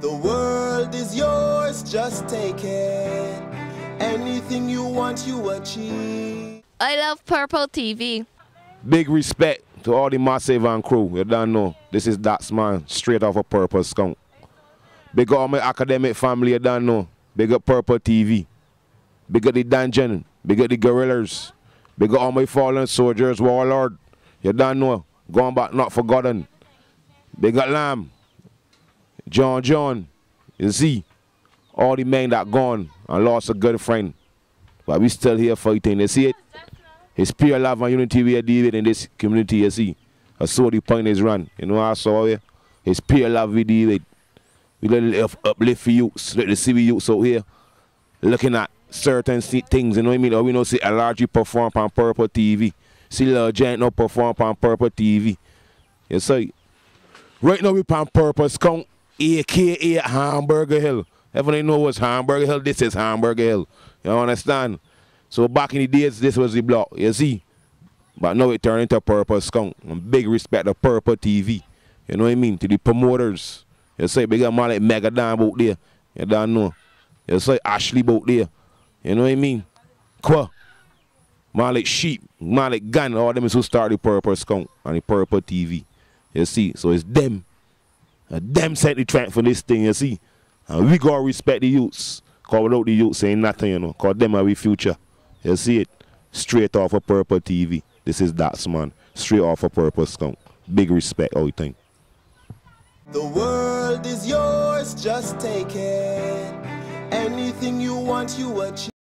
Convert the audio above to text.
The world is yours, just take it. Anything you want, you achieve. I love Purple TV. Big respect to all the Massive and crew. You don't know. This is Dots Man, straight off of Purple Skunk. Big up all my academic family, you don't know. Big up Purple TV. Big up the Dungeon. Big up the Gorillas. Big up all my fallen soldiers, Warlord. You don't know. Going back, not forgotten. Big up Lamb. John John. You see. All the men that gone and lost a good friend. But we still here fighting. You see it? It's pure love and unity we are dealing in this community, you see. I saw the point is run. You know I saw it? It's pure love we deal with. We let uplift for youths, let the civil youths out here looking at certain things, you know what I mean? Or we know see a large perform on Purple TV. See little giant no perform on Purple TV. You see? Right now we on Purple Skunk, aka Hamburger Hill. Everyone know what's Hamburger Hill, this is Hamburger Hill. You understand? So back in the days, this was the block, you see. But now it turned into Purple Skunk. And big respect to Purple TV. You know what I mean? To the promoters. You say big man like Mega Megadon out there. You don't know. You say Ashley out there. You know what I mean? Qua. Man like Sheep, man like Gun, all them is who started Purple Skunk and the Purple TV. You see? So it's them. And them set the track for this thing, you see? And we gotta respect the youths. Cause without the youths ain't nothing, you know. Cause them are we future. You see it? Straight off of Purple TV. This is Dots man. Straight off of Purple Skunk. Big respect, think. The world is yours, just take it. Anything you want, you achieve.